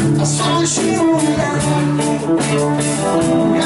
I saw the life